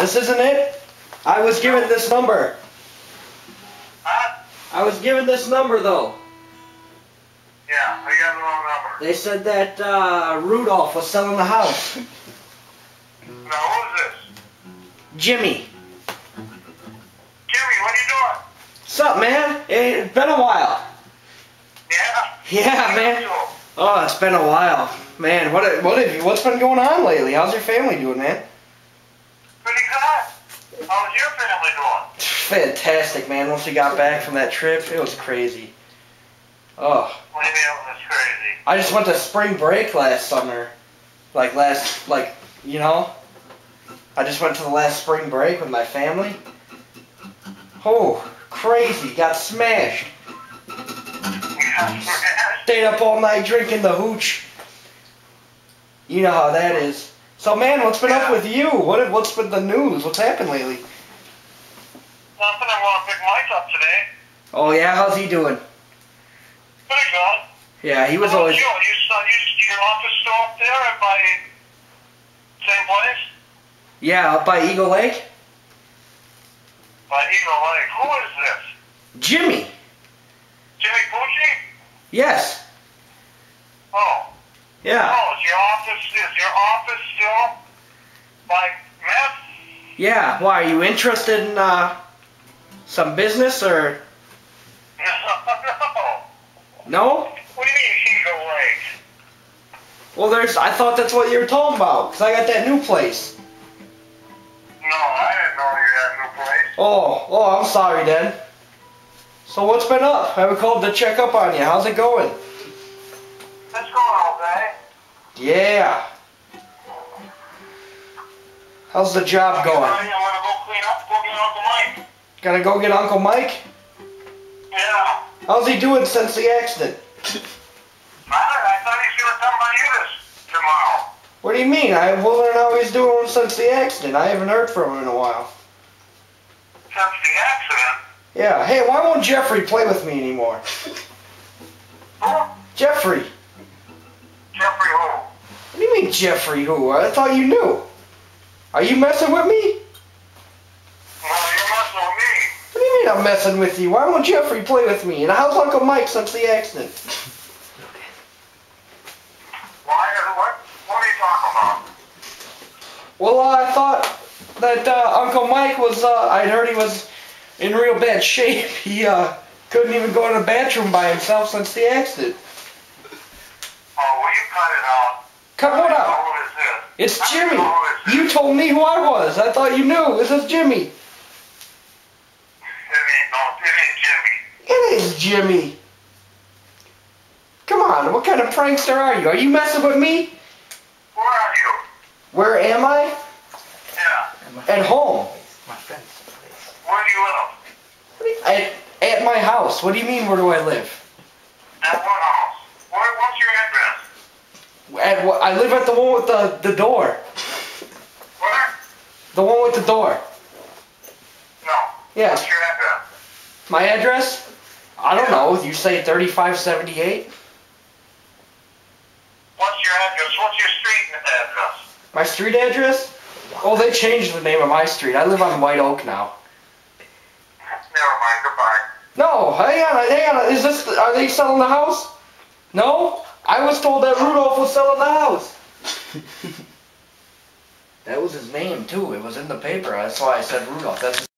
This isn't it? I was given this number. Huh? I was given this number though. Yeah, I got the wrong number. They said that uh, Rudolph was selling the house. Now, who's this? Jimmy. Jimmy, what are you doing? What's up, man? It's been a while. Yeah? Yeah, man. Oh, it's been a while. Man, what what have you, what's been going on lately? How's your family doing, man? Pretty good. How's your family doing? Fantastic, man. Once we got back from that trip, it was crazy. Oh, What do you mean it was crazy? I just went to spring break last summer. Like last, like, you know? I just went to the last spring break with my family. Oh, crazy. Got smashed. Yeah, Stayed up all night drinking the hooch. You know how that is. So, man, what's been up with you? What what's been the news? What's happened lately? Nothing. I want to pick Mike up today. Oh yeah, how's he doing? Pretty good. Yeah, he was How always. You, you, you, your office still up there at my same place? Yeah, up by Eagle Lake. By Eagle Lake. Who is this? Jimmy. Jimmy Pucci? Yes. Oh. Yeah. Oh, your office is your office still meth? Yeah. Why are you interested in uh, some business or no. no? What do you mean Eagle Lake? Well, there's. I thought that's what you were talking about, cause I got that new place. No, I didn't know you had a new place. Oh, oh, I'm sorry, then. So what's been up? I haven't called to check up on you. How's it going? It's going okay. Yeah. How's the job going? I'm gonna go clean up, go get Uncle Mike. Gotta go get Uncle Mike. Yeah. How's he doing since the accident? I, I thought he's gonna come by you this tomorrow. What do you mean? I wonder how he's doing since the accident. I haven't heard from him in a while. Since the accident. Yeah. Hey, why won't Jeffrey play with me anymore? Who? Jeffrey. Jeffrey who? What do you mean Jeffrey who? I thought you knew. Are you messing with me? No, you're messing with me. What do you mean I'm messing with you? Why won't Jeffrey play with me? And how's Uncle Mike since the accident? Why? What? What are you talking about? Well, uh, I thought that uh, Uncle Mike was, uh, I'd heard he was in real bad shape. He uh, couldn't even go to the bathroom by himself since the accident. Oh, will you cut it out? Cut what out? It's Jimmy. Know who this is. You told me who I was. I thought you knew. This is Jimmy. It ain't, no, it ain't Jimmy. It is Jimmy. Come on, what kind of prankster are you? Are you messing with me? Where are you? Where am I? Yeah. At home. My friend's place. Where do you live? What do you- At, at my house. What do you mean, where do I live? At what house? Where, what's your address? At what, I live at the one with the, the door. Where? The one with the door. No. Yeah. What's your address? My address? I don't know. You say 3578? What's your address? What's your street address? My street address? Oh, they changed the name of my street. I live on White Oak now. Never mind. Goodbye. No, hang on, hang on. Is this? Are they selling the house? No, I was told that Rudolph was selling the house. that was his name too. It was in the paper. That's why I said Rudolph. That's